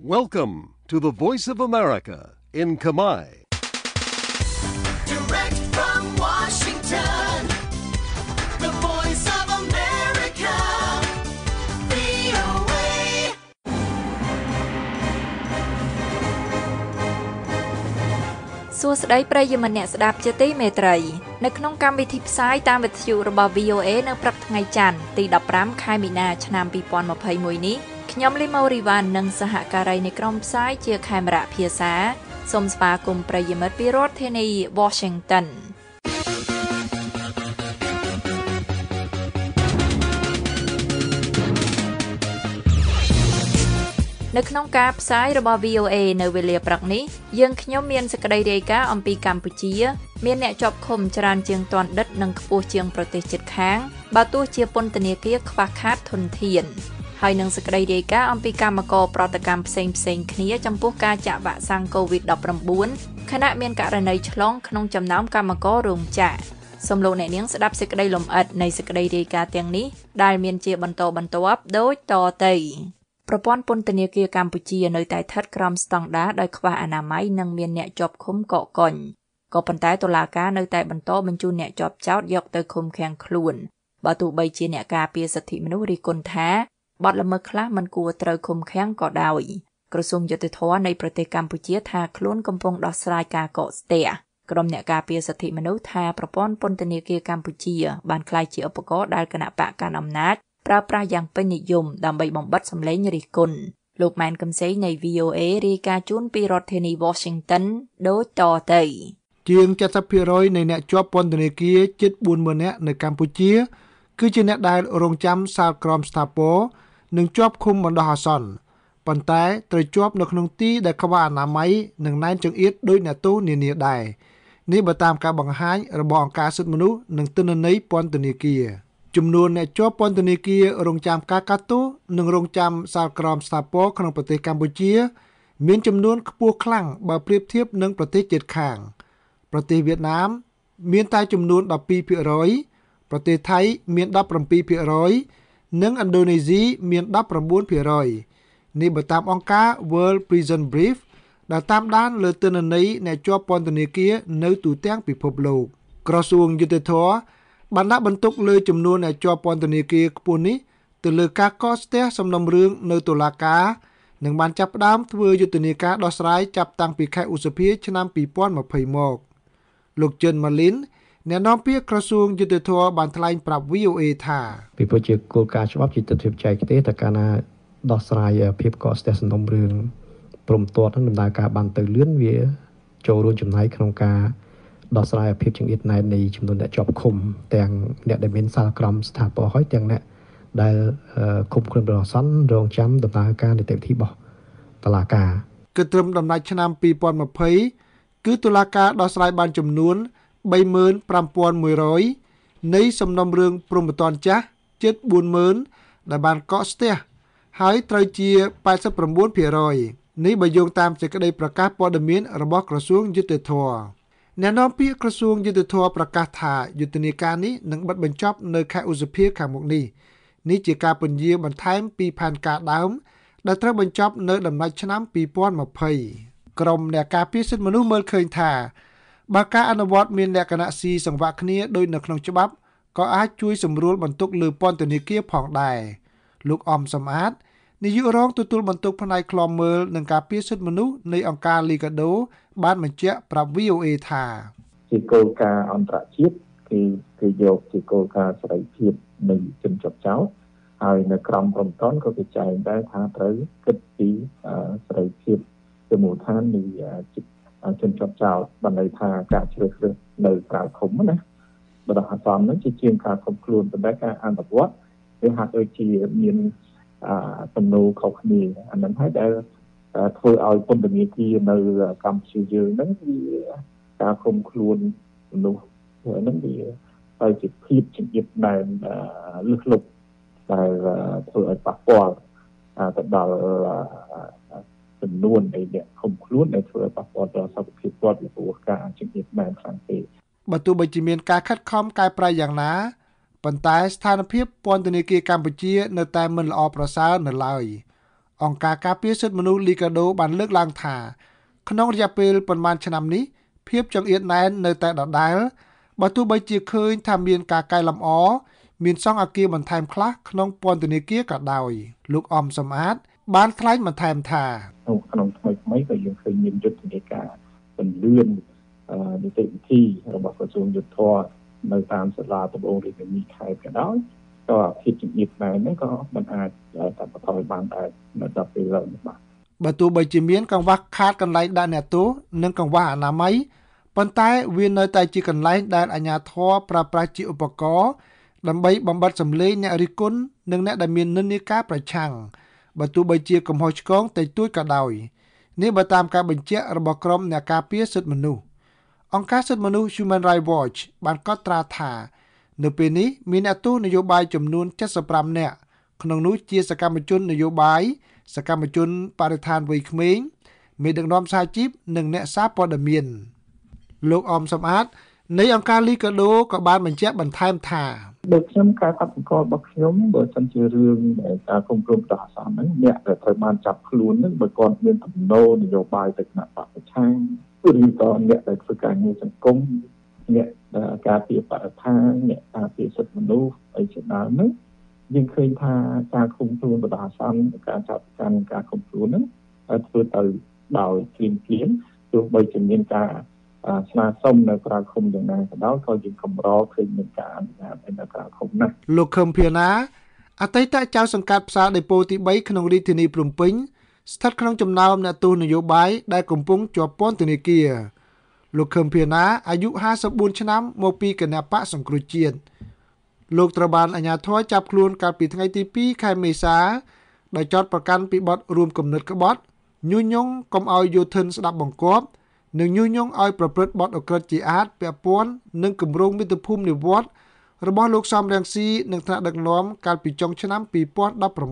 Welcome to the Voice of America in Kamai. Direct from Washington, the voice of America, VOA. សួស្តីប្រិយមិត្តអ្នកស្ដាប់ជាទីមេត្រី នៅក្នុងកម្មវិធីផ្សាយតាមវិទ្យុរបស់ VOA នៅព្រឹកថ្ងៃច័ន្ទទី15ខែមីនាឆ្នាំ2021នេះ ខ្ញុំលីម៉ូរីវ៉ាន់និងសហការីនៃក្រុមផ្សាយជាខេមរៈភាសាសូមស្វាគមន៍ប្រិយមិត្តពីរដ្ឋធានី Washington នៅក្នុងការផ្សាយរបស់ VOA នៅវេលាព្រឹកនេះយើងខ្ញុំមានសេចក្តីរាយការណ៍អំពីកម្ពុជា មានអ្នកជាប់ឃុំច្រើនជាងទាន់ដិតនិងខ្ពស់ជាងប្រទេសជិតខាងបើទោះជាពន្ធនាគារខ្វះខាតធនធាន ហើយនឹងសេចក្តីរាយការណ៍អំពីកម្មករប្រតិកម្មផ្សេងផ្សេងៗគ្នាចំពោះការចាក់វ៉ាក់សាំង COVID-19 ខណៈមានករណីឆ្លងក្នុងចំណោមកម្មកររោងចក្រសូមលោកអ្នកនាងស្ដាប់សេចក្តីលម្អិតនៃសេចក្តីរាយការណ៍ទាំងនេះដែលមានជាបន្តបន្ទាប់ដូចតទៅប្រព័ន្ធពន្ធនាគារកម្ពុជានៅតែស្ថិតក្រោមស្តង់ដារដោយខ្វះអនាម័យនិងមានអ្នកជាប់ឃុំកកកុញក៏ប៉ុន្តែតុលាការនៅតែបន្តបញ្ជូនអ្នកជាប់ចោតយកទៅឃុំឃាំងខ្លួនបើទោះបីជាអ្នកការពារសិទ្ធិមនុស្សរិះគន់ថា បទល្មើសខ្លះមិនគួរត្រូវឃុំឃាំងក៏ដោយក្រសួងយុតិធធនៃប្រទេសកម្ពុជាថាខ្លួនកំពុងដោះស្រាយការកកស្ទះក្រុមអ្នកការពារសិទ្ធិមនុស្សថាប្រព័ន្ធពន្ធនាគារកម្ពុជាបានក្លាយជាឧបករណ៍ដែលគណៈបកកាន់អំណាចប្រើប្រាស់យ៉ាងពេញនិយមដើម្បីបំបិតសម្លេងរិះគន់លោកម៉ែនកំសីនៃ VOA រាយការណ៍ជូនពីរដ្ឋធានី Washington ដូចតទៅជាង70%នៃអ្នកជាប់ពន្ធនាគារជិត40000នាក់នៅកម្ពុជា គឺជាអ្នកដែលរងចាំសាលក្រមស្ថាពរ និងជាប់ឃុំបណ្ដោះអាសន្នប៉ុន្តែត្រូវជាប់នៅក្នុងទីដែលខ្វះអនាម័យនិងណែនចង្អៀតដោយអ្នកទោសនានាដែរនេះបើតាមការបង្ហាញរបស់អង្គការសិទ្ធិមនុស្សនិងទិន្នន័យពន្ធនាគារចំនួនអ្នកជាប់ពន្ធនាគាររងចាំការកាត់ទោសនិងរងចាំសាលក្រមស្ថាពរក្នុងប្រទេសកម្ពុជា មានចំនួនខ្ពស់ខ្លាំងបើប្រៀបធៀបនឹងប្រទេសជិតខាង ប្រទេសវៀតណាម មានតែចំនួន12%ប្រទេសថៃមាន17% និងឥណ្ឌូនេស៊ីមាន19%នេះបើតាមអង្គការ World Prison Brief ដែលតាមដានលើទិន្នន័យអ្នកជាប់ពន្ធនាគារនៅទូទាំងពិភពលោកក្រសួងយុតិធធបានដាក់បន្ទុកលើចំនួនអ្នកជាប់ពន្ធនាគារខ្ពស់នេះទៅលើការកកស្ទះសំណុំរឿងនៅតុលាការនិងបានចាប់ផ្ដើមធ្វើយុទ្ធនាការដោះស្រាយចាប់តាំងពីខែឧសភាឆ្នាំ2020មកលោកចិនម៉ាលីន អ្នកនាំពាក្យក្រសួងយុទ្ធភ័ពបានថ្លែងប្រាប់ VOA ថាពីព្រោះជាគោលការណ៍ច្បាប់ជាទិដ្ឋភាពចែកទេតែកាលណាដោះស្រាយភាពកកស្ទះសំណុំរឿងព្រមទាត់នឹងដំណើរការបានទៅលឿនវា ចូលរួមចំណែកក្នុងការដោះស្រាយភាពចង្អៀតណែននៃចំនួនអ្នកជាប់ឃុំទាំងអ្នកដែលមានសាលក្រមស្ថាពរហើយទាំងអ្នកដែលឃុំខ្លួនប្រសន្នរងចាំដំណើរការនីតិវិធីរបស់តុលាការគឺត្រឹមដំណាច់ឆ្នាំ2020គឺតុលាការដោះស្រាយបានចំនួន 35100នៃសំណុំរឿងព្រំប្រទានចាស់ជិត40000ដែលបានកកស្ទះហើយត្រូវជា89%នេះបើយោងតាមសេចក្តីប្រកាសព័ត៌មានរបស់ក្រសួងយុតិធធអ្នកនាំពាក្យក្រសួងយុតិធធប្រកាសថាយុទ្ធនាការនេះនឹងបិទបញ្ចប់នៅខែឧសភាខាងមុខនេះនេះជាការពន្យាបន្ថែមពីផែនការដើមដែលត្រូវបញ្ចប់នៅដំណាច់ឆ្នាំ2020ក្រមអ្នកការពារសិទ្ធិមនុស្សមើលឃើញថា បើការអនុវត្តមានលក្ខណៈស៊ីសង្វាក់គ្នាដោយនៅក្នុងច្បាប់ក៏អាចជួយសម្រួលបន្ទុកលើពន្ធនាគារផងដែរលោកអំសំអាតនាយករងទទួលបន្ទុកផ្នែកខ្លំមើលនិងការពារសិទ្ធិមនុស្សនៃអង្គការ Liga do បានបញ្ជាក់ប្រាប់ VOA ថាជាគោលការណ៍អន្តរជាតិគឺគឺយកជាគោលការណ៍សេរីភាពនៃជនជាប់ចោតហើយនៅក្រមព្រំតនក៏គេចែងដែរថាត្រូវគិតពីសេរីភាពជាមូលដ្ឋាននៃ ជនជាប់ចោតបានន័យថាការជ្រើសរើសនៅក្រៅឃុំណាបដិអាសន្ននឹងជាជាងការឃុំខ្លួនប៉ុន្តែការអនុវត្តវាហាក់ដូចជាមានអទំនោរខុសគ្នាអានឹងហើយដែលធ្វើឲ្យពន្ធនាគារនៅកម្ពុជាយើងហ្នឹងវាការឃុំខ្លួនមនុស្សហ្នឹងវាហើយជាភាពចង្អៀតណែនលឹះលុបដែលធ្វើឲ្យប៉ះពាល់ទៅដល់ ចំនួននៃអ្នកឃុំខ្លួនដែលធ្វើឲ្យប៉ះពាល់ដល់សុខភាពគាត់ពីព្រោះការចង្អៀតណែនខ្លាំងពេកបើទោះបីជាមានការខិតខំកែប្រែយ៉ាងណាប៉ុន្តែស្ថានភាពពន្ធនាគារកម្ពុជា នៅតែមិនល្អប្រសើរនៅឡើយអង្គការការពារសិទ្ធិមនុស្សលីកាដូបានលើកឡើងថា ក្នុងរយៈពេលប្រមាណឆ្នាំនេះភាពចង្អៀតណែននៅតែដដែលបើទោះបីជាឃើញថាមានការកែលម្អមានសង់អគារបន្ថែមខ្លះក្នុងពន្ធនាគារក៏ដោយលោកអំសំអាត បានថ្លែងបន្ថែមថាក្នុងក្នុងថ្មីថ្មីក៏យើងឃើញមានយុទ្ធនាការពន្លឿនអឺនីតិវិធីរបស់ក្រសួងយុទ្ធភ័ពនៅតាមសាលាដំបងរាជធានីខេត្តក៏ដោយក៏ភាពជំនាញដែរហ្នឹងក៏មិនអាចតែបន្តឲ្យបានដែរនៅដល់ពេលឡើយនេះបាទបើទោះបីជាមានកង្វះខាតកន្លែងដាក់អ្នកទោសនិងកង្វះអនាម័យប៉ុន្តែវានៅតែជាកន្លែងដែលអាជ្ញាធរប្រើប្រាស់ជាឧបករណ៍ដើម្បីបំបត្តិសម្លេងអ្នករិះគន់និងអ្នកដែលមាននិន្នាការប្រឆាំង បើទោះបីជាកំហុសឆ្គងតិចតួចក៏ដោយនេះបើតាមការបញ្ជាក់របស់ក្រុមអ្នកការពារសិទ្ធិមនុស្សអង្គការសិទ្ធិមនុស្ស Human Rights Watch បានកត់ត្រាថា នៅពេលនេះមានអ្នកទោសនយោបាយចំនួន75នាក់ក្នុងនោះជាសកម្មជននយោបាយសកម្មជនបរិស្ថានវ័យក្មេងមេដឹកនាំសហជីពនិងអ្នកសារព័ត៌មានលោកអមសំអាតនៃអង្គការលីកាដូក៏បានបញ្ជាក់បន្ថែមថាដូចខ្ញុំការកត់សម្គាល់របស់ខ្ញុំបើសិនជារឿងដែលការគុំគ្រងដោះអាសន្នហ្នឹងអ្នកដែលត្រូវបានចាប់ខ្លួនហ្នឹងបើគាត់មានទំនោរនយោបាយទៅគណៈបព្វប្រឆាំងឬក៏អ្នកដែលធ្វើការងារសង្គមអ្នកដែលការពារបរិស្ថានអ្នកការពារសិទ្ធិមនុស្សអីជាដើមហ្នឹងយើងឃើញថាការគុំខ្លួនដោះអាសន្នការចាប់កាន់ការគុំខ្លួនហ្នឹងត្រូវធ្វើទៅដោយគ្លៀនគ្លៀនទោះបីជាមានការអឺ ស្នើសុំនៅក្រៅឃុំយ៉ាងណាក៏ដោយក៏យើងកម្រឃើញមានការអនុញ្ញាតឲ្យនៅក្រៅឃុំណាស់លោកខឹមភាណាអតីតចៅសង្កាត់ផ្សារដេប៉ូទី3ក្នុងរាជធានីភ្នំពេញស្ថិតក្នុងចំណោមអ្នកទោសនយោបាយដែលកំពុងជាប់ពន្ធនាគារលោកខឹមភាណាអាយុ54ឆ្នាំមកពីគណៈបកសង្គ្រោះជាតិលោកត្រូវបានអាជ្ញាធរចាប់ខ្លួនកាលពីថ្ងៃទី2ខែមេសាដោយចោទប្រកាន់ពីបទរួមគំនិតក្បត់ញុះញង់កុំឲ្យយោធិនស្ដាប់បង្គាប់ និងញុះញង់ឲ្យប្រព្រឹត្តបទអក្រិតជាអាតពាក់ព័ន្ធនឹងគម្រោងមាតុភូមិនិវត្តន៍របស់លោកសំរងស៊ីនិងថ្នាក់ដឹកនាំកាលពីចុងឆ្នាំ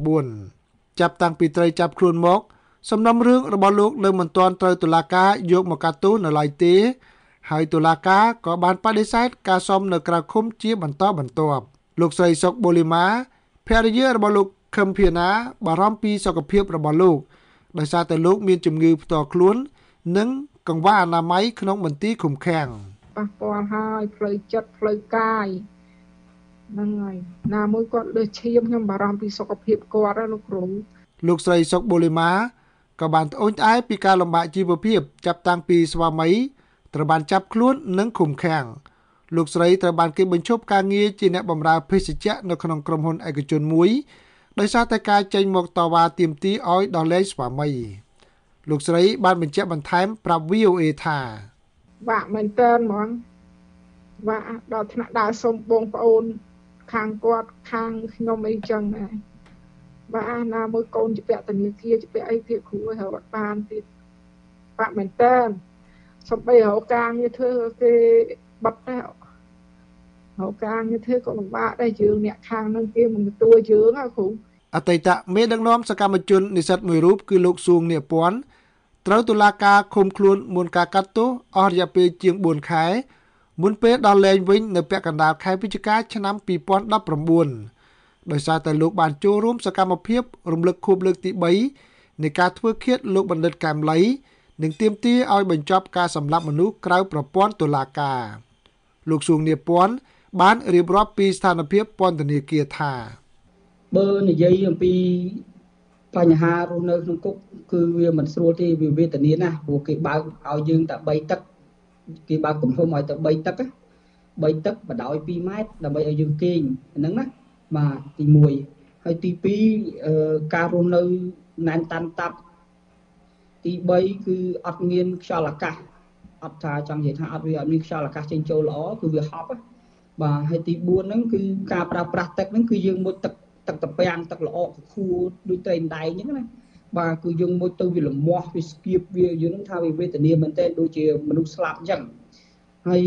2019ចាប់តាំងពីត្រីចាប់ខ្លួនមក សំណុំរឿងរបស់លោកនៅមិនទាន់ត្រូវតុលាការយកមកកាត់ទោសនៅឡើយទេ ហើយតុលាការក៏បានបដិសេធការសុំនៅក្រៅឃុំជាបន្តបន្ទាប់លោកស្រីសុកបូលីម៉ាភរិយារបស់លោកខឹមភាណា បារម្ភពីសុខភាពរបស់លោកដោយសារតែលោកមានជំងឺផ្ទាល់ខ្លួន និង កង្វះអនាម័យក្នុងមន្ទីរឃុំឃាំងប៉ះពាល់ហើយផ្លូវចិត្តផ្លូវកាយហ្នឹងហើយណាមួយគាត់លើសឈាមខ្ញុំបារម្ភពីសុខភាពគាត់ណាលោកគ្រូលោកស្រីសុកបូលីម៉ាក៏បានត្អូញត្អែពីការលំបាកជីវភាព ចាប់តាំងពីស្វាមីត្រូវបានចាប់ខ្លួននិងឃុំឃាំងលោកស្រីត្រូវបានគេបញ្ឈប់ការងារជាអ្នកបម្រើភេសជ្ជៈនៅក្នុងក្រុមហ៊ុនឯកជនមួយដោយសារតែការចេញមកតវ៉ាទាមទារឲ្យដោះលែងស្វាមី លោកស្រីបានបញ្ជាក់បន្ថែមប្រាប់ VOA ថាបាក់មែនតើហ្មងបាក់ដល់ថ្នាក់ដើរសុំបងប្អូន ខាងគាត់ខាងខ្ញុំអីចឹងដែរបាក់ណាមួយកូនជាពាក់ធនាគារជាពាក់អីទៀតគ្រូឲ្យរត់បានទៀតបាក់មែនតើសំបីរកការងារធ្វើគេបាត់ដែររកការងារធ្វើក៏លំបាកដែរយើងអ្នកខាងហ្នឹងគេមិនទទួលយើងហ៎គ្រូ អតីតមេដឹកនាំសកម្មជននិស្សិតមួយរូបគឺលោកសួងនៀពន់ត្រូវតុលាការឃុំខ្លួនមុនការកាត់ទោសអស់រយៈពេលជាង4ខែមុនពេលដល់លែងវិញនៅពាក់កណ្ដាលខែវិច្ឆិកាឆ្នាំ2019ដោយសារតែលោកបានចូលរួមសកម្មភាព រំលឹកខួបលើកទី3នៃការធ្វើឃាតលោកបណ្ឌិតកែមលីនិងទាមទារឲ្យបញ្ចប់ការសម្លាប់មនុស្សក្រៅប្រព័ន្ធតុលាការលោកសួងនៀពន់បានរៀបរាប់ពីស្ថានភាពពន្ធនាគារថា បើនិយាយអំពីបញ្ហារស់នៅក្នុងគុកគឺវាមិនស្រួលទេវាវេទនាណាស់ព្រោះគេបើកឲ្យយើងតែ3ទឹកគេបើកទំហំឲ្យតែ3ទឹកណា3ទឹកបដោយ2ម៉ែត្រដើម្បីឲ្យយើងគេងហ្នឹងណាបាទទី1ហើយទី2អឺការរស់នៅណែនតាន់តាប់ទី3គឺអត់មានខ្យល់អាកាសអត់ថាចង់និយាយថាអត់វាអត់មានខ្យល់អាកាសចេញចូលល្អគឺវាហប់ណាបាទហើយទី4ហ្នឹងគឺការប្រើប្រាស់ទឹកហ្នឹងគឺយើងមុជទឹក ទឹកត្រពាំងទឹកល្អកខួរដូចត្រេនដែងអញ្ចឹងណាបាទគឺយើងមុជទៅវាលមាស់វាស្គៀបវាយើងនឹងថាវាវេទនាមែនទែនដូចជាមនុស្សស្លាប់អញ្ចឹងហើយ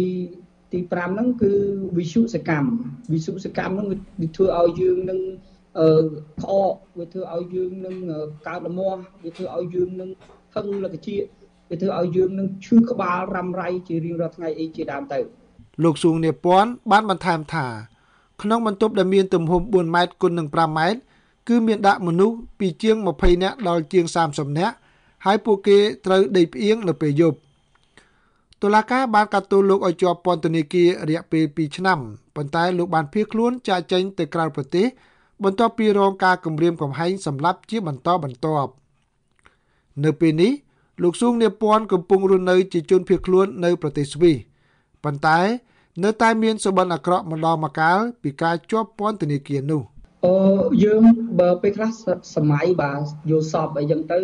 ទី5ហ្នឹងគឺវិសុសកម្មវិសុសកម្មហ្នឹងវាធ្វើឲ្យយើងនឹងអឺក្អកវាធ្វើឲ្យយើងនឹងកើតលមាស់វាធ្វើឲ្យយើងនឹងហឹងលកជាវាធ្វើឲ្យយើងនឹងឈឺក្បាលរ៉ាំរ៉ៃជារៀងរាល់ថ្ងៃអីជាដើមទៅលោកសួងនៀពន់បានបន្ថែមថា ក្នុងបន្ទប់ដែលមានទំហំ4ម៉ែត្រគុណនឹង5ម៉ែត្រគឺមានដាក់មនុស្សពីជាង20នាក់ដល់ជាង30នាក់ហើយពួកគេត្រូវដេកផ្អៀងនៅពេលយប់តុលាការបានកាត់ទោសលោកឲ្យជាប់ពន្ធនាគាររយៈពេល2ឆ្នាំប៉ុន្តែលោកបានភៀសខ្លួនចាកចេញទៅក្រៅប្រទេស បន្ទាប់ពីរងការគំរាមកំហែងសម្លាប់ជាបន្តបន្ទាប់នៅពេលនេះលោកស៊ូងនាពាន់កំពុងរស់នៅជាជនភៀសខ្លួននៅប្រទេសស្វីសប៉ុន្តែ នៅតែមានសុបិនអាក្រក់ម្ដងម្កាលពីការជាប់ពន្ធនាគារនោះអឺយើងបើពេលខ្លះសម័យបាទយល់សពអីចឹងទៅ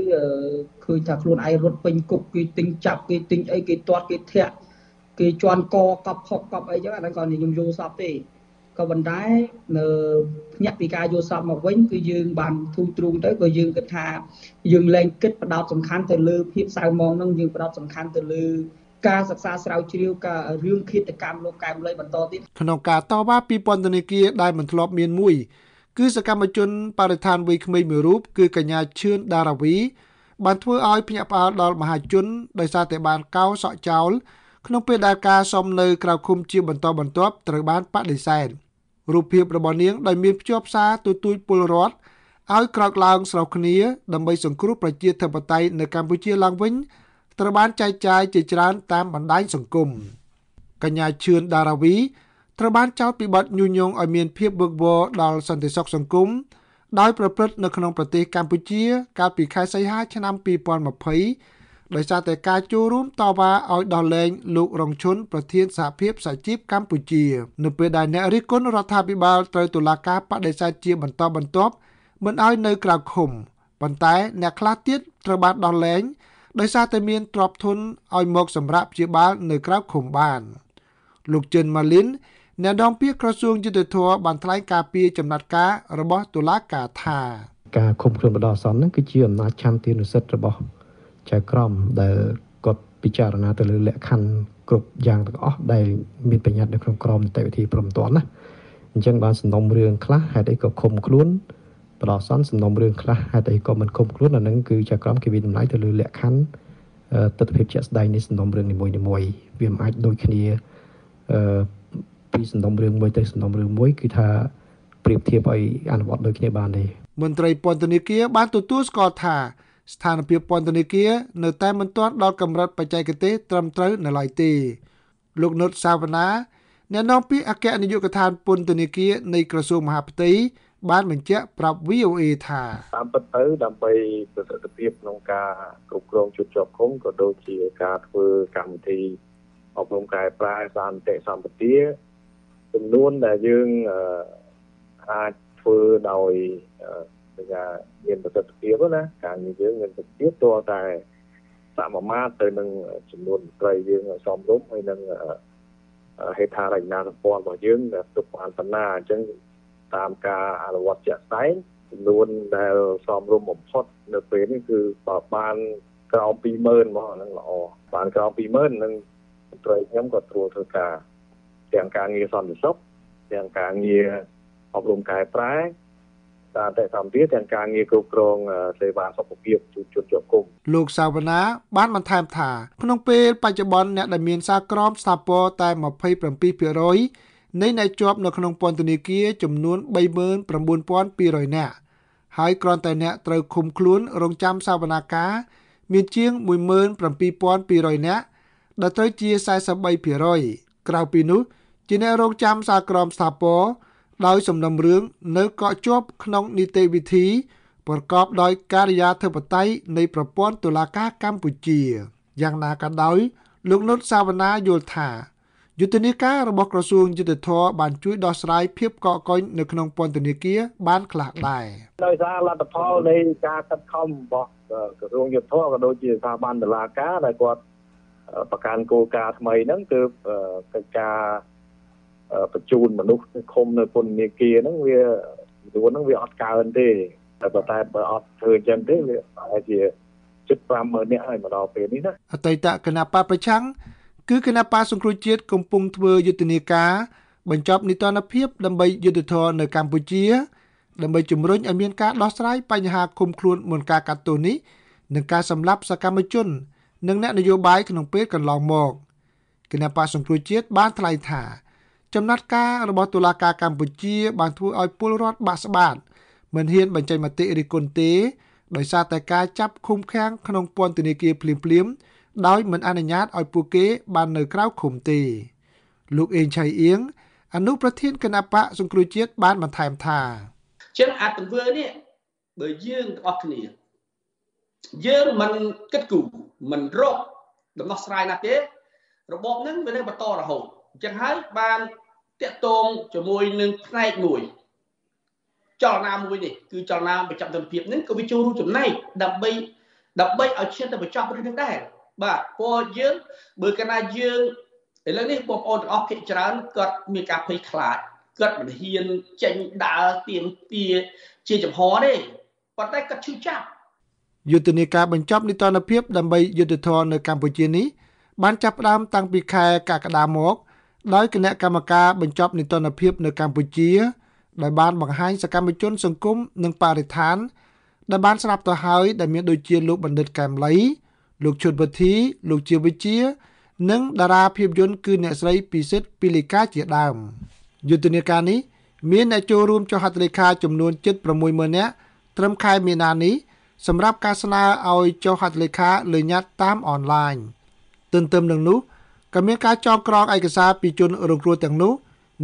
ឃើញថាខ្លួនឯងរត់ពេញគុកគេទិញចាប់គេទិញអីគេទាត់គេធាក់គេជន់កកប់ផុកកប់អីចឹងអាហ្នឹងក៏ខ្ញុំយល់សពទេក៏ប៉ុន្តែនៅភ្ញាក់ពីការយល់សពមកវិញគឺយើងបានធូរទ្រូងទៅក៏យើងគិតថាយើងលែងគិតបដោតសំខាន់ទៅលើភាពសៅមងហ្នឹងយើងបដោតសំខាន់ទៅលើ ការសិក្សាស្រាវជ្រាវការរឿងឃាតកម្មលោកកែមលីបន្តទៀតក្នុងការតវ៉ាពីពន្ធនាគារដែលមិនធ្លាប់មានមួយ គឺសកម្មជនបរិស្ថានវ័យក្មេងមួយរូបគឺកញ្ញាឈឿនដារាវី បានធ្វើឲ្យភ្ញាក់ផ្អើលដល់មហាជនដោយសារតែបានកោសក់ចោលក្នុងពេលដែលការសំនៅក្រៅឃុំជាបន្តបន្ទាប់ត្រូវបានបដិសេធរូបភាពរបស់នាងដោយមានភ្ជាប់សារទូទួយពលរដ្ឋឲ្យក្រោកឡើងស្រុះគ្នាដើម្បីសង្គ្រោះប្រជាធិបតេយ្យនៅកម្ពុជាឡើងវិញ ត្រូវបានចែកចាយជាច្រើនតាមបណ្ដាញសង្គមកញ្ញាឈឿនដារាវីត្រូវបានចោទពីបទញុះញង់ឲ្យមានភាពវឹកវរដល់សន្តិសុខសង្គមដោយប្រព្រឹត្តនៅក្នុងប្រទេសកម្ពុជា កាលពីខែសីហាឆ្នាំ2020ដោយសារតែការចូលរួមតវ៉ាឲ្យដោះលែងលោករងឈុនប្រធានសហភាពសហជីពកម្ពុជា នៅពេលដែលអ្នករិះគន់រដ្ឋាភិបាលត្រូវតុលាការបដិសេធជាបន្តបន្ទាប់មិនឲ្យនៅក្រៅឃុំប៉ុន្តែអ្នកខ្លះទៀតត្រូវបានដោះលែង ដោយសារតែមានទ្រព្យធនឲ្យមកសម្រាប់ព្យាបាលនៅក្រៅឃុំបាន លោកចិនម៉ាលីនអ្នកនាំពាក្យក្រសួងយុទ្ធភ័ពបានថ្លែងការពីចំណាត់ការរបស់តុលាការថាការឃុំខ្លួនបដិសននឹងគឺជាអំណាចឆន្ទានុសិទ្ធិរបស់ចៅក្រមដែលគាត់ពិចារណាទៅលើលក្ខខណ្ឌគ្រប់យ៉ាងទាំងអស់ដែលមានបញ្ញត្តិនៅក្នុងក្រមនីតិវិធីព្រមទាន់ណាអញ្ចឹងបានសំណុំរឿងខ្លះហេតុអីក៏ឃុំខ្លួន បដិសនសំណុំរឿងខ្លះហេតុអីក៏មិនឃុំខ្លួនអានឹងគឺចៅក្រមគេវិតម្លៃទៅលើលក្ខខណ្ឌទស្សនវិជ្ជាស្ដែងនៃសំណុំរឿងនីមួយៗវាមិនអាចដូចគ្នាអឺពីសំណុំរឿងមួយទៅសំណុំរឿងមួយគឺថាប្រៀបធៀបឲ្យអនុវត្តដូចគ្នាបានទេមន្ត្រីពន្ធនាគារបានទទួលស្គាល់ថាស្ថានភាពពន្ធនាគារនៅតែមិនទាន់ដល់កម្រិតបច្ចេកទេសត្រឹមត្រូវនៅឡើយទេលោកនុតសាវណ្ណាអ្នកនាំពាក្យអគ្គនាយកដ្ឋានពន្ធនាគារនៃក្រសួងមហាផ្ទៃ បានបញ្ជាក់ប្រាប់ VOA ថាតាមពិតទៅដើម្បីប្រសិទ្ធភាពក្នុងការគ្រប់គ្រងជួបជាប់ឃុំក៏ដូចជាការធ្វើកម្មវិធីអប់រំកែប្រែសន្តិសម្បទាចំនួនដែលយើងអាចធ្វើដោយថាមានប្រសិទ្ធភាពណាការងារយើងមានប្រសិទ្ធភាពតើតែសមមាត្រទៅនឹងចំនួនត្រីយើងសមរម្យហើយនឹងហេដ្ឋារចនាសម្ព័ន្ធរបស់យើងដែលទុកបានបណ្ណាអញ្ចឹង តាមការអនុវត្តជាក់ស្ដែងចំនួនដែលសមរម្យបំផុតនៅពេលនេះគឺបើបានក្រោម20000មកហ្នឹងល្អបានក្រោម20000នឹងត្រីខ្ញុំក៏ត្រួតធ្វើការទាំងការងារសន្តិសុខទាំងការងារអប់រំកែប្រែតាមតែសម្ភារទាំងការងារគ្រប់គ្រងសេវាសុខភាពជូនជនជាប់គុំលោកសាវណ្ណាបានបន្ថែមថា ក្នុងពេលបច្ចុប្បន្នអ្នកដែលមានសារក្រមស្ថាពរតែ27% នៃអ្នកជាប់នៅក្នុងពន្ធនាគារចំនួន39200នាក់ហើយគ្រាន់តែអ្នកត្រូវឃុំខ្លួនរងចាំសវនាការមានជាង17200នាក់ដែលត្រូវជា43%ក្រៅពីនោះជាអ្នករងចាំសារក្រមស្ថាពរដោយសំណុំរឿងនៅកក់ជាប់ក្នុងនីតិវិធីប្រកបដោយការិយាធិបតេយ្យនៃប្រព័ន្ធតុលាការកម្ពុជាយ៉ាងណាក៏ដោយលោកនុតសាវណ្ណាយល់ថា យុទ្ធនាការរបស់ក្រសួងយុទ្ធភ័ពបានជួយដោះស្រាយភាពកកកុញនៅក្នុងពន្ធនាគារបានខ្លះដែរដោយសារលទ្ធផលនៃការខិតខំរបស់ក្រសួងយុទ្ធភ័ពក៏ដូចជាស្ថាប័នតុលាការដែលគាត់ប្រកាន់គោលការណ៍ថ្មីហ្នឹងគឺកិច្ចការបញ្ជូនមនុស្សឃុំនៅពន្ធនាគារហ្នឹងវាចំនួនហ្នឹងវាអត់កើនទេតែប៉ុន្តែបើអត់ធ្វើអញ្ចឹងទេវាអាចជាជិត50000នាក់ហើយមកដល់ពេលនេះណាអតីតគណៈបកប្រឆាំង គឺគណៈបកសង្គ្រោះជាតិកំពុងធ្វើយុទ្ធនាការបញ្ចប់នីតិរដ្ឋភាពដើម្បីយុទ្ធធរនៅកម្ពុជា ដើម្បីជំរុញឲ្យមានការដោះស្រាយបញ្ហាឃុំខ្លួនមុនការកាត់ទោសនេះនិងការសម្លាប់សកម្មជន និងអ្នកនយោបាយក្នុងពេលកន្លងមកគណៈបកសង្គ្រោះជាតិបានថ្លែងថាចំណាត់ការរបស់តុលាការកម្ពុជា បានធ្វើឲ្យពលរដ្ឋបាក់ស្បាតមិនហ៊ានបញ្ចេញមតិរិះគន់ទេដោយសារតែការចាប់ឃុំឃាំងក្នុងពន្ធនាគារភ្លាមៗ ដោយមិនអនុញ្ញាតឲ្យពួកគេបាននៅក្រៅឃុំទេលោកអេងឆៃអៀងអនុប្រធានគណៈបកសង្គ្រោះជាតិបានបន្ថែមថាចឹងអាទង្វើនេះបើយើងទាំងអស់គ្នាយើងមិនគិតគូរមិនរកដំណោះស្រាយណាទេរបបហ្នឹងវានៅបន្តរហូតអញ្ចឹងហើយបានតាក់ទងជាមួយនឹងផ្នែកមួយចលនាមួយនេះគឺចលនាបញ្ចប់ទនភាពហ្នឹងក៏វាចូលរួមចំណែកដើម្បីដើម្បីឲ្យឈានទៅបញ្ចប់រឿងនេះដែរ បាទព្រោះយើងបើកាលណាយើងឥឡូវនេះបងប្អូនទាំងអស់ភាគច្រើនគាត់មានការភ័យខ្លាចគាត់មិនហ៊ានចេញដើរទៀមទាជាចំហទេប៉ុន្តែគាត់ឈឺចាប់យុទ្ធនាការបញ្ចប់នីតិរដ្ឋភាពដើម្បីយុទ្ធធរនៅកម្ពុជានេះបានចាប់ផ្ដើមតាំងពីខែកក្កដាមកដោយគណៈកម្មការបញ្ចប់នីតិរដ្ឋភាពនៅកម្ពុជាដែលបានបង្ហាញសកម្មជន សង្គមនិងបរិស្ថានដែលបានស្រាប់ទៅហើយដែលមានដូចជាលោកបណ្ឌិតកែមលី លោកឈុតវុធីលោកជាវិជា និងតារាភាពយន្តគឺអ្នកស្រីពិសិដ្ឋពីលីកាជាដើមយុទ្ធនាការនេះមានអ្នកចូលរួមចុះហត្ថលេខាចំនួន760,000នាក់ត្រឹមខែមីនានេះសម្រាប់ការស្នើឲ្យចុះហត្ថលេខាលើញត្តិតាមអនឡាញទន្ទឹមនឹងនោះក៏មានការចងក្រងឯកសារពីជនរងគ្រោះទាំងនោះ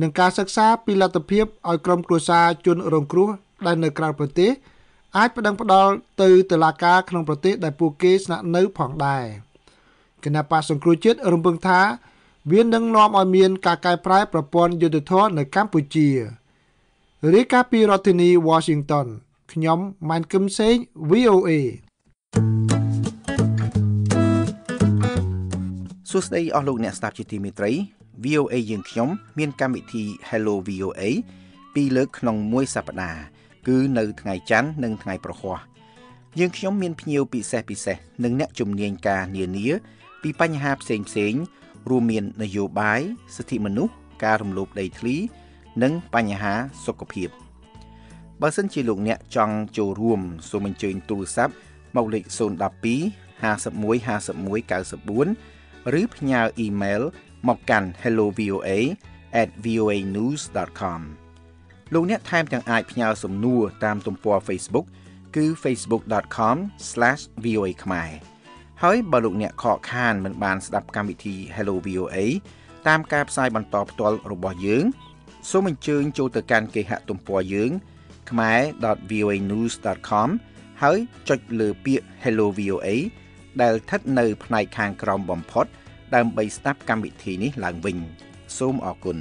និងការសិក្សាពីលទ្ធភាពឲ្យក្រុមគ្រួសារជនរងគ្រោះដែលនៅក្រៅប្រទេស អាចប្តឹងផ្តល់ទៅតុលាការក្នុងប្រទេសដែលពួកគេស្នាក់នៅផងដែរគណៈបកសង្គ្រោះជាតិរំពឹងថាវានឹងនាំឲ្យមានការកែប្រែប្រព័ន្ធយុត្តិធម៌នៅកម្ពុជារាយការណ៍ពីរដ្ឋធានី Washington ខ្ញុំម៉ែនកឹមសេង VOA សួស្តីអស់លោកអ្នកស្ដាប់ជាទីមេត្រី VOA យើងខ្ញុំ មានកម្មវិធី Hello VOA ពីរលើកក្នុងមួយសប្តាហ៍ គឺនៅថ្ងៃច័ន្ទនិងថ្ងៃប្រហ័សយើងខ្ញុំមានភ្ញៀវពិសេសពិសេសនិងអ្នកជំនាញការនានាពីបញ្ហាផ្សេងផ្សេងរួមមាននយោបាយសិទ្ធិមនុស្សការរំលោភដីធ្លី និងបញ្ហាសុខភាពបើសិនជាលោកអ្នកចង់ចូលរួមសូមអញ្ជើញទូរស័ព្ទមកលេខ012 51 51 94ឬផ្ញើអ៊ីមែលមកកាន់ hellovoa@voanews.com លោកអ្នកថែមទាំងអាចផ្ញើសំណួរតាមទំព័រ Facebook គឺ facebook.com/voa ខ្មែរហើយបើលោកអ្នកខកខានមិនបានស្ដាប់កម្មវិធី Hello VOA តាមការផ្សាយបន្តផ្ទាល់របស់យើង សូមអញ្ជើញចូលទៅកាន់គេហទំព័រយើង khmer.voanews.com ហើយចុចលើពាក្យ Hello VOA ដែលស្ថិតនៅផ្នែកខាងក្រោមបំផុត ដើម្បីស្ដាប់កម្មវិធីនេះឡើងវិញ សូមអរគុណ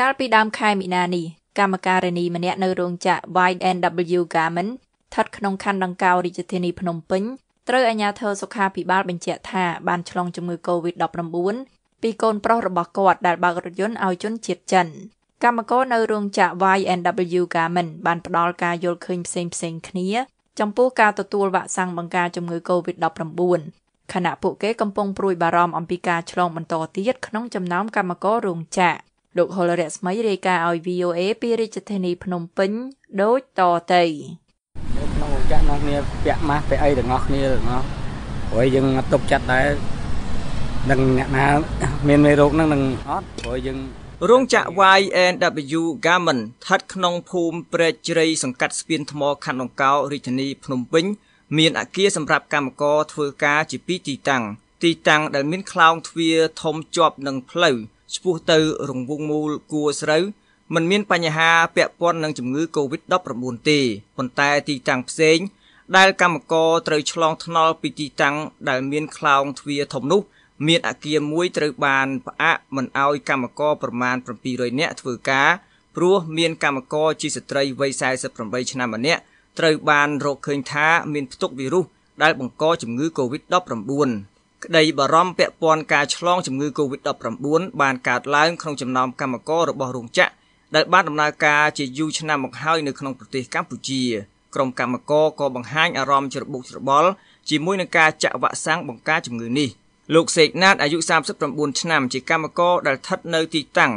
កាលពីដើមខែមីនានេះកម្មការិនីម្នាក់នៅរោងចក្រ Y&W Garment ស្ថិតក្នុងខណ្ឌដង្កោរាជធានីភ្នំពេញត្រូវអាជ្ញាធរសុខាភិបាលបញ្ជាក់ថាបានឆ្លងជំងឺ Covid-19 ពីកូនប្រុសរបស់គាត់ដែលបើករថយន្តឲ្យជនជាតិចិនកម្មករនៅរោងចក្រ Y&W Garment បានផ្ដល់ការយល់ឃើញផ្សេងៗគ្នា ចំពោះការទទួលវ៉ាក់សាំងបង្ការជំងឺ Covid-19 ខណៈពួកគេកំពុងព្រួយបារម្ភអំពីការឆ្លងបន្តទៀតក្នុងចំណោមកម្មកររោងចក្រ លោកហុលរស្មីរាយការណ៍ឲ្យ VOA ពីរាជធានីភ្នំពេញដូចតទៅក្នុងរោងចក្រនោះគ្នាពាក់ម៉ាស់ពាក់អីទាំងអស់គ្នាទាំងអស់ព្រោះយើងអត់ទុកចិត្តដែរនឹងអ្នកណាមានមេរោគហ្នឹងនឹងអត់ព្រោះយើងរោងចក្រ YNW Garment ស្ថិតក្នុងភូមិព្រែកជ្រៃសង្កាត់ស្ពានថ្មខណ្ឌដង្កោរាជធានីភ្នំពេញមានអគារសម្រាប់កម្មករធ្វើការជាពីរទីតាំងទីតាំងដែលមានខ្លោងទ្វារធំជាប់នឹងផ្លូវ ឆ្ពោះទៅរង្វង់មូលគួរស្រូវมันមានបញ្ហាពាក់ព័ន្ធនឹងជំងឺ Covid-19 ទេប៉ុន្តែទីតាំងផ្សេង ដែលកម្មករត្រូវឆ្លងថ្នល់ពីទីតាំងដែលមានខ្លោងទ្វារធំនោះ មានអគារមួយត្រូវបានផ្អាកមិនអោយកម្មករប្រមាណ700នាក់ធ្វើការព្រោះមានកម្មករជាស្ត្រីវ័យ48ឆ្នាំម្នាក់ត្រូវបានរកឃើញថាមានផ្ទុកវីរុសដែលបង្កជំងឺ Covid-19 ក្តីបារម្ភពាក់ព័ន្ធការឆ្លងជំងឺ Covid-19 បានកើតឡើងក្នុងចំណោមកម្មកររបស់រោងចក្រដែលបានដំណើរការជាយូរឆ្នាំមកហើយនៅក្នុងប្រទេសកម្ពុជាក្រុមកម្មករក៏បង្ហាញអារម្មណ៍ច្របូកច្របល់ជាមួយនឹងការចាក់វ៉ាក់សាំងបង្ការជំងឺនេះ។លោកសេកណាតអាយុ39ឆ្នាំជាកម្មករដែលស្ថិតនៅទីតាំង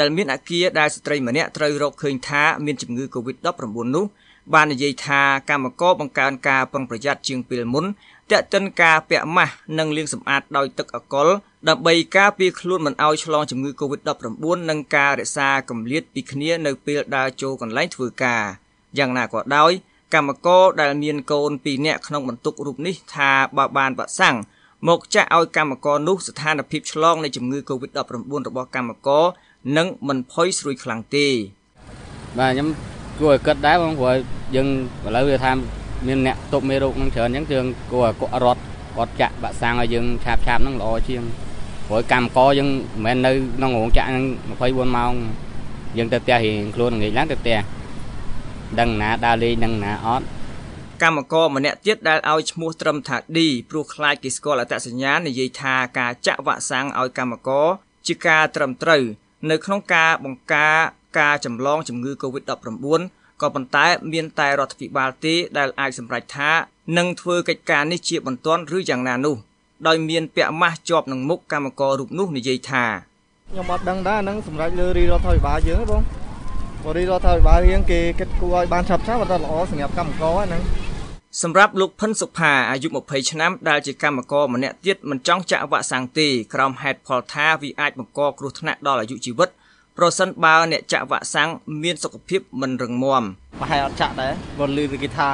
ដែលមានអគារដែលស្ត្រីម្នាក់ត្រូវរកឃើញថាមានជំងឺ Covid-19 នោះបាននិយាយថាកម្មករបង្កើនការប្រុងប្រយ័ត្នជាងពេលមុន តាក់ទិនការពាក់ម៉ាស់និងលាងសម្អាតដោយទឹកអាល់កុលដើម្បីការពារខ្លួនមិនឲ្យឆ្លងជំងឺ Covid-19 និងការរក្សាកម្រិតពីគ្នានៅពេលដើរចូលកន្លែងធ្វើការយ៉ាងណាក៏ដោយកម្មករដែលមានកូន2នាក់ក្នុងបន្ទុករូបនេះថាបើបានវ៉ាក់សាំងមកចាក់ឲ្យកម្មករនោះស្ថានភាពឆ្លងនៃជំងឺ Covid-19 របស់កម្មករនឹងមិនផុយស្រួយខ្លាំងទេបាទខ្ញុំគួរឲ្យគិតដែរបងព្រោះយើងឥឡូវវាថា មានអ្នកទប់មេរោគនឹងច្រើនអញ្ចឹងយើងគួរឲ្យគាត់រត់គាត់ចាក់វ៉ាក់សាំងឲ្យយើងឆាប់ឆាប់ហ្នឹងល្អជាងព្រោះកម្មករយើងមិនមែននៅក្នុងរោងចក្រហ្នឹង24ម៉ោងយើងទៅផ្ទះរៀងខ្លួនងាយឡើងទៅផ្ទះដឹងណាដើរលេងដឹងណាអត់កម្មករម្នាក់ទៀតដែលឲ្យឈ្មោះត្រឹមថា D ព្រោះខ្លាចគេស្គាល់អត្តសញ្ញាណនិយាយថាការចាក់វ៉ាក់សាំងឲ្យកម្មករជាការត្រឹមត្រូវនៅក្នុងការបង្ការការចម្លងជំងឺ Covid-19 ក៏ប៉ុន្តែមានតែរដ្ឋាភិបាលទេដែលអាចសម្រេចថានឹងធ្វើកិច្ចការនេះជាបន្ទាន់ឬយ៉ាងណានោះដោយមានពាក់ម៉ាស់ជាប់នឹងមុខកម្មកររូបនោះនិយាយថាខ្ញុំអត់ដឹងដែរហ្នឹងសម្រាប់លើរីរដ្ឋាភិបាលយើងហ៎បងបើរីរដ្ឋាភិបាលយើងគេគិតគូរឲ្យបានឆាប់ឆាប់គាត់ល្អសម្រាប់កម្មករហ្នឹងសម្រាប់លោកផិនសុផាអាយុ20ឆ្នាំដែលជាកម្មករម្នាក់ទៀតមិនចង់ចាក់វ៉ាក់សាំងទេក្រោមហេតុផលថាវាអាចបង្កគ្រោះថ្នាក់ដល់អាយុជីវិត ប្រសិនបើអ្នកចាក់វ៉ាក់សាំងមានសុខភាពមិនរឹងមាំប្រហែលអត់ចាក់ដែរបើលឺគេថា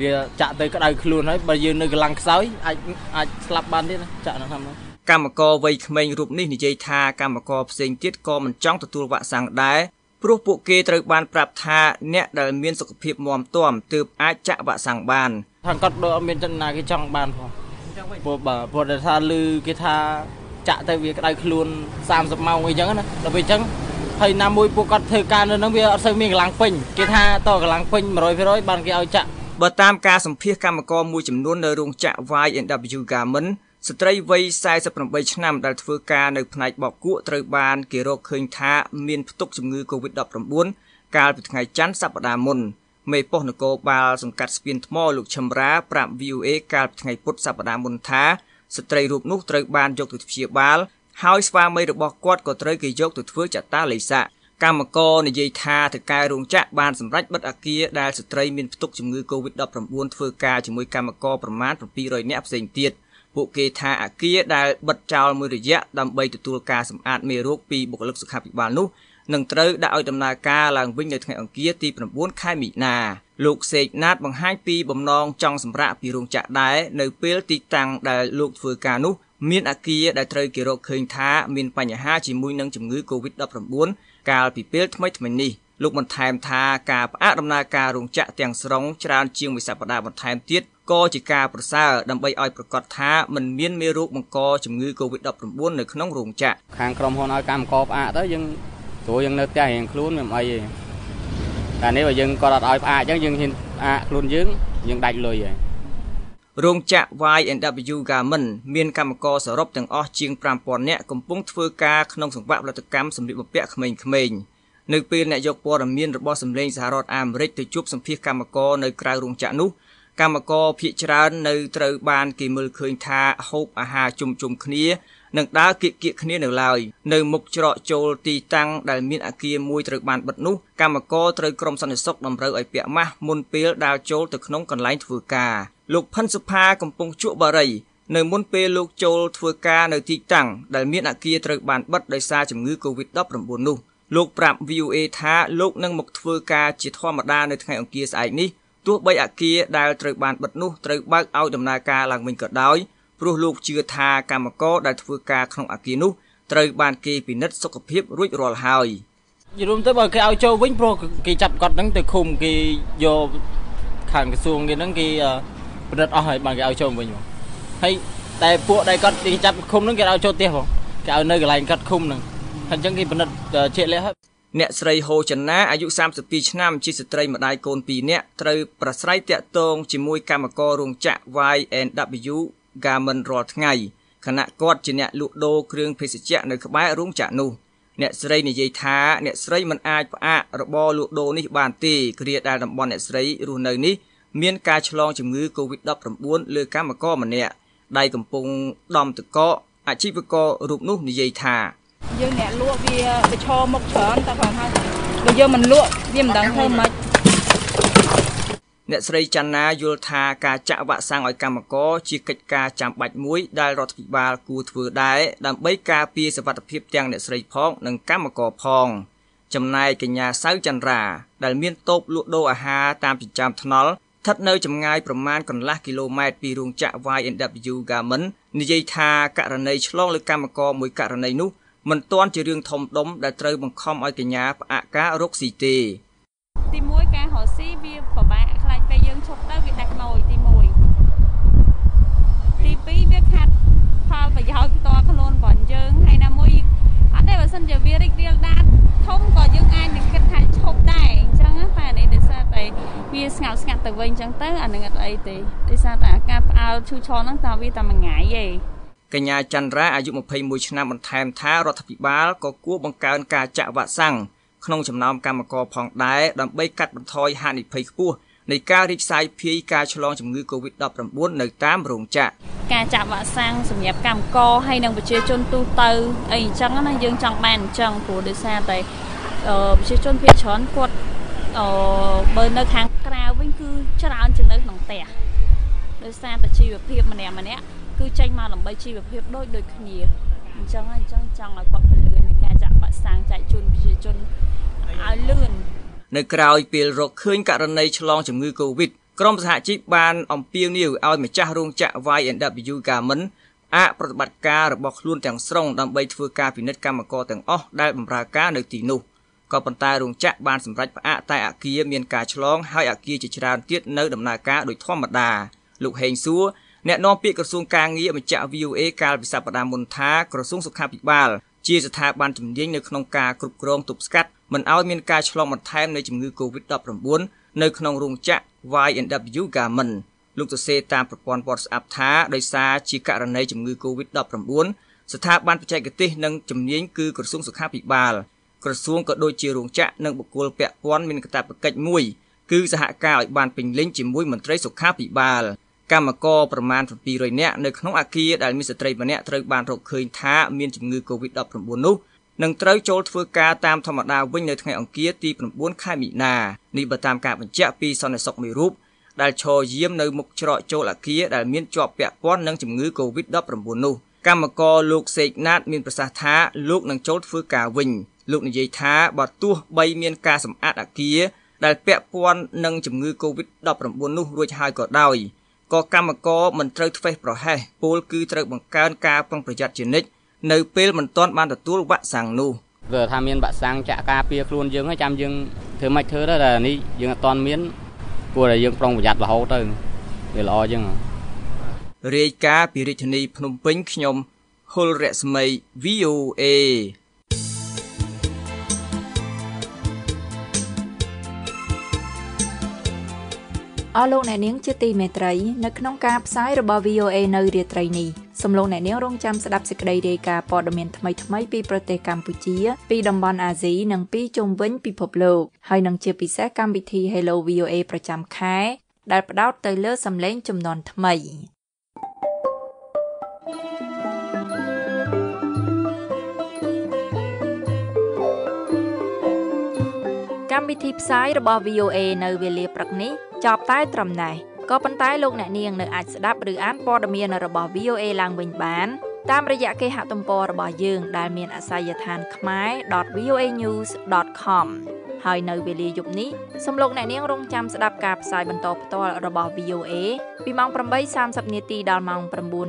វាចាក់ទៅក្តៅខ្លួនហើយបើយើងនៅកម្លាំងខ្សោយអាចអាចស្លាប់បានទៀតណាចាក់នៅខាងនោះកម្មករវ័យក្មេងរូបនេះនិយាយថាកម្មករផ្សេងទៀតក៏មិនចង់ទទួលវ៉ាក់សាំងដែរព្រោះពួកគេត្រូវបានប្រាប់ថាអ្នកដែលមានសុខភាពមាំទាំទើបអាចចាក់វ៉ាក់សាំងបានខាងគាត់ដូចអត់មានចិត្តណាគេចង់បានផងព្រោះបើព្រោះតែថាលឺគេថាចាក់ទៅវាក្តៅខ្លួន30ម៉ោងអីចឹងណាដល់ពេលអញ្ចឹង ហើយណាមួយពួកគាត់ធ្វើការនៅហ្នឹងវាអត់សូវមានកម្លាំងពេញគេថាតកម្លាំងពេញ100%បានគេឲ្យចាក់បើតាមការសម្ភាសកម្មករមួយចំនួននៅរោងចក្រ Y&W Garment ស្ត្រីវ័យ48ឆ្នាំដែលធ្វើការនៅផ្នែកបោកគក់ត្រូវបានគេរកឃើញថាមានផ្ទុកជំងឺ Covid-19 កាលពីថ្ងៃច័ន្ទសប្តាហ៍មុនមេប៉ុស្តិ៍នគរបាលសង្កាត់ស្ពានថ្មលោកឈឹមរាប្រាប់ VOA កាលពីថ្ងៃពុធសប្តាហ៍មុនថាស្ត្រីរូបនោះត្រូវបានយកទៅព្យាបាល ហើយស្វាមីរបស់គាត់ក៏ត្រូវគេយកទៅធ្វើចតាឡេសាកម្មករនិយាយថាទៅកែរោងចក្របានសម្រេចបិទអគារដែលស្ត្រីមានផ្ទុកជំងឺ Covid-19 ធ្វើការជាមួយកម្មករប្រមាណ700នាក់ផ្សេងទៀតពួកគេថាអគារដែលបិទចោលមួយរយៈដើម្បីទទួលការសម្អាតមេរោគពីបុគ្គលិកសុខាភិបាលនោះនឹងត្រូវដាក់ឲ្យដំណើរការឡើងវិញនៅថ្ងៃអង្គារទី9ខែមិនិនាលោកសេកណាតបង្ហាញពីបំណងចង់សម្រាកពីរោងចក្រដែរនៅពេលទីតាំងដែលលោកធ្វើការនោះ មានអគារដែលត្រូវគេរកឃើញថាមានបញ្ហាជាមួយនឹងជំងឺ Covid-19 កាលពីពេលថ្មីៗនេះលោកបន្ថែមថាការផ្អាកដំណើរការរោងចក្រទាំងស្រុងច្រើនជាងមួយសប្តាហ៍បន្ថែមទៀតក៏ជាការប្រសើរដើម្បីឲ្យប្រកាសថាมันមានមេរោគបង្កជំងឺ Covid-19 នៅក្នុងរោងចក្រខាងក្រុមហ៊ុនឲ្យកម្មករផ្អាកទៅយើងព្រោះយើងនៅផ្ទះរៀងខ្លួនមិនអីទេតែនេះបើយើងគាត់អត់ឲ្យផ្អាកអញ្ចឹងយើងហ៊ានផ្អាកខ្លួនយើងយើងដាច់លុយហើយ រោងចក្រ Y&W Garment មានកម្មករសរុបទាំងអស់ជាង5000នាក់កំពុងធ្វើការក្នុងសង្វាក់ផលិតកម្មសម្លៀកបំពាក់ក្មេងៗនៅពេលអ្នកយកព័ត៌មានរបស់សម្លេងសហរដ្ឋអាមេរិកទៅជួបសម្ភាសកម្មករនៅក្រៅរោងចក្រនោះកម្មករភ ieck ច្រើននៅត្រូវបានគេមើលឃើញថាហូបអាហារជុំជុំគ្នានិងដើរគៀកគៀកគ្នានៅឡើយនៅមុខច្រកចូលទីតាំងដែលមានអគារមួយត្រូវបានបិទនោះកម្មករត្រូវក្រុមសន្តិសុខតម្រូវឲ្យពាក់ម៉ាស់មុនពេលដើរចូលទៅក្នុងកន្លែងធ្វើការ លោកផិនសុផាកំពុងជក់បារី នៅមុនពេលលោកចូលធ្វើការនៅទីតាំងដែលមានអគារត្រូវបានបិទដោយសារជំងឺ Covid-19 នោះលោកប្រាប់ VOA ថាលោកនឹងមកធ្វើការជាធម្មតានៅថ្ងៃអង្គារស្អែកនេះទោះបីអគារដែលត្រូវបានបិទនោះត្រូវបើកឲ្យដំណើរការឡើងវិញក៏ដោយព្រោះលោកជឿថាកម្មករដែលធ្វើការក្នុងអគារនោះត្រូវបានគេពិនិត្យសុខភាពរួចរាល់ហើយនិយាយរួមទៅបើគេឲ្យចូលវិញព្រោះគេចាប់គាត់ហ្នឹងទៅឃុំគេយកខាងក្រសួងគេហ្នឹងគេ ពិនិត្យអស់ហើយបានគេឲ្យចូលវិញបងហើយតែពួកដែលគាត់គេចាប់ឃុំហ្នឹងគេឲ្យចូលផ្ទះបងគេឲ្យនៅកន្លែងគាត់ឃុំហ្នឹងហើយអញ្ចឹងគេពិនិត្យជាក់លាក់ហើយអ្នកស្រីហូចិនណាអាយុ32ឆ្នាំជាស្ត្រីម្ដាយកូន2នាក់ត្រូវប្រស្រ័យតាក់ទងជាមួយកម្មកររោងចក្រ Y&W Garment រាល់ថ្ងៃខណៈគាត់ជាអ្នកលក់ដូរគ្រឿងភេសជ្ជៈនៅក្បែររោងចក្រនោះអ្នកស្រីនិយាយថាអ្នកស្រីមិនអាចផ្អាករបរលក់ដូរនេះបានទេគ្រាដែលតំបន់អ្នកស្រីរស់នៅនេះ មានការឆ្លងជំងឺ Covid-19 លើកម្មករម្នាក់ដៃកំពុងដំតកកអាជីវកររូបនោះនិយាយថាយើងអ្នកលក់វាប្រឈមមុខច្រើនតែគាត់ថាបើយើងមិនលក់វាមិនដឹងធ្វើម៉េចអ្នកស្រីច័ន្ទណាយល់ថាការចាក់វ៉ាក់សាំងឲ្យកម្មករជាកិច្ចការចាំបាច់មួយដែលរដ្ឋាភិបាលគួរធ្វើដែរដើម្បីការពារសុវត្ថិភាពទាំងអ្នកស្រីផងនិងកម្មករផង ចំណែកកញ្ញាសៅចន្ទរាដែលមានតូបលក់ដូរអាហារតាមចិញ្ចើមថ្នល់ស្ថិតនៅចម្ងាយប្រមាណកន្លះគីឡូម៉ែត្រពីរោងចក្រ Y&W Garment និយាយថាករណីឆ្លងលើកម្មករមួយករណីនោះមិនទាន់ជារឿងធំដុំដែលត្រូវបង្ខំឲ្យកញ្ញាផ្អាកការរកស៊ីទេទី1ការរកស៊ីវាពិបាកខ្លាចពេលយើងឈប់ទៅវាដាច់ម៉ួយទី1ទី2វាខាត់ផលប្រយោជន៍ផ្ទាល់ខ្លួនរបស់យើងហើយណាមួយអត់ទេបើសិនជាវារីករាលដាលធំក៏យើងអាចនឹងគិតថាឈប់ដែរអញ្ចឹងតែនេះដោយសារតែវា ស្ងោតស្ងាត់ទៅវិញអញ្ចឹងទៅអានឹងអត់អីទេដោយសារតែការផ្អើលឈូឆរហ្នឹងតើវាតែមួយថ្ងៃទេកញ្ញាចន្ទរាអាយុ21ឆ្នាំបន្ថែមថារដ្ឋាភិបាលក៏គួរបង្កើនការចាក់វ៉ាក់សាំងក្នុងចំណោមកម្មករផងដែរដើម្បីកាត់បន្ថយហានិភ័យខ្ពស់នៃការរីកសាយភាយការឆ្លងជំងឺ Covid-19 នៅតាមរោងចក្រការចាក់វ៉ាក់សាំងសម្រាប់កម្មករហើយនិងប្រជាជនទូទៅអីអញ្ចឹងណាយើងចង់បានអញ្ចឹងព្រោះដោយសារតែអឺប្រជាជនភាគច្រើនគាត់អឺ បើនៅខាងក្រៅវិញគឺច្រើនជាងនៅក្នុងផ្ទះដោយសារតែជីវភាពម្នាក់ម្នាក់គឺចេញមកដើម្បីជីវភាពដូចដូចគ្នាអញ្ចឹងហើយអញ្ចឹងចង់ឲ្យគាត់ពលឿននៃការចាក់វ៉ាក់សាំងចែកជូនប្រជាជនឲ្យលឿននៅក្រៅពេលរកឃើញករណីឆ្លងជំងឺ Covid ក្រុមសហជីពបានអំពាវនាវឲ្យម្ចាស់រោងចក្រ Y&W Garment អប្រតិបត្តិការរបស់ខ្លួនទាំងស្រុងដើម្បីធ្វើការពិនិត្យកម្មករទាំងអស់ដែលបម្រើការនៅទីនោះ ក៏ប៉ុន្តែរោងចក្របានសម្រេចផ្អាកតែអគារមានការឆ្លងហើយអគារជាច្រើនទៀតនៅដំណើរការដោយធម្មតាលោកហេងសួរអ្នកនាំពាក្យក្រសួងការងារបញ្ជាក់ VOA កាលពីសប្តាហ៍មុនថាក្រសួងសុខាភិបាលជាស្ថាប័នជំនាញនៅក្នុងការគ្រប់គ្រងទប់ស្កាត់មិនឲ្យមានការឆ្លងបន្ថែមនៃជំងឺ Covid-19 នៅក្នុងរោងចក្រ Y&W Garment លោកសរសេរតាមប្រព័ន្ធ WhatsApp ថាដោយសារជាករណីជំងឺ Covid-19 ស្ថាប័នបច្ចេកទេសនិងជំនាញគឺក្រសួងសុខាភិបាល ក្រសួងក៏ដូចជារោងចក្រនិងបុគ្គលពាក់ព័ន្ធមានកាតព្វកិច្ចមួយគឺសហការឲ្យបានពេញលេញជាមួយមន្ត្រីសុខាភិបាលកម្មករប្រមាណ700នាក់នៅក្នុងអគារដែលមានស្ត្រីម្នាក់ត្រូវបានរកឃើញថាមានជំងឺ Covid-19 នោះនឹងត្រូវចូលធ្វើការតាមធម្មតាវិញនៅថ្ងៃអង្គារទី9ខែមិនិនានេះបើតាមការបញ្ជាក់ពីសន្តិសុខមួយរូបដែលឈរយាមនៅមុខច្រកចូលអគារដែលមានជាប់ពាក់ព័ន្ធនឹងជំងឺ Covid-19 នោះកម្មករលោកសេកណាតមានប្រសាសន៍ថាលោកនឹងចូលធ្វើការវិញ លោកនិយាយថាបើទោះបីមានការសម្អាតអគារដែលពាក់ព័ន្ធនឹងជំងឺ Covid-19 នោះរួចហើយក៏ដោយក៏កម្មករមិនត្រូវធ្វេសប្រហែសពលគឺត្រូវបង្កើនការប្រុងប្រយ័ត្នជានិច្ចនៅពេលមិនទាន់បានទទួលវ៉ាក់សាំងនោះគឺថាមានវ៉ាក់សាំងចាក់ការពារខ្លួនយើងហើយចាំយើងធ្វើម៉េចធ្វើទៅតែនេះយើងអត់ទាន់មានគួរតែយើងប្រុងប្រយ័ត្នរហូតទៅវាល្អជាងរាយការណ៍ពីរាជធានីភ្នំពេញខ្ញុំហុលរស្មី VOA អស់លោកអ្នកនាងជាទីមេត្រីនៅក្នុងការផ្សាយរបស់ VOA នៅរាត្រីនេះសំឡូងអ្នកនាងរងចាំស្ដាប់សេចក្តីរាយការណ៍ព័ត៌មានថ្មីៗពីប្រទេសកម្ពុជា ពីតំបន់អាស៊ីនិងពីជុំវិញពិភពលោកហើយនឹងជាពិសេសកម្មវិធី Hello VOA ប្រចាំខែ ដែលផ្ដោតទៅលើសម្លេងចំនួនថ្មី កម្មវិធីផ្សាយរបស់ VOA នៅវេលាព្រឹកនេះចប់តែត្រឹមណេះក៏ប៉ុន្តែលោកអ្នកនាងនៅអាចស្ដាប់ឬអានព័ត៌មានរបស់ VOA ឡើងវិញបានតាមរយៈគេហទំព័ររបស់យើងដែលមានអាសយដ្ឋានខ្មែរ .voanews.com ហើយនៅវេលាយប់នេះសូមលោកអ្នកនាងរងចាំស្ដាប់ការផ្សាយបន្តផ្ទាល់របស់ VOA ពីម៉ោង8:30នាទីដល់ម៉ោង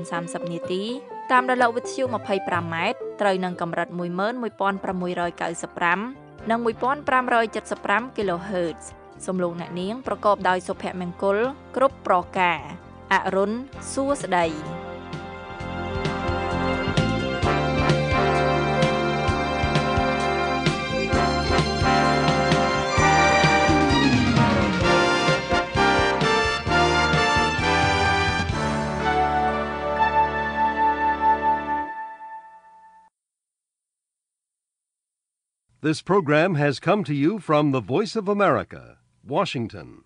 9:30នាទីតាមរលកវិទ្យុ 25m ត្រូវនឹងកម្រិត11695 និង1575 kHz សំឡូងអ្នកនាងប្រកបដោយសុភមង្គលគ្រប់ប្រការអរុនសួស្តី This program has come to you from the Voice of America, Washington.